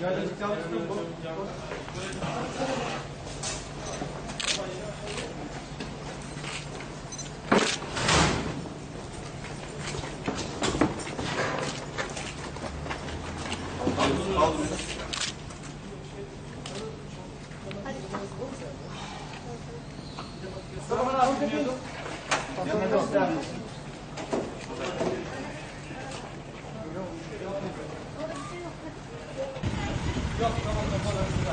Gracias. Yok tamam yapalım.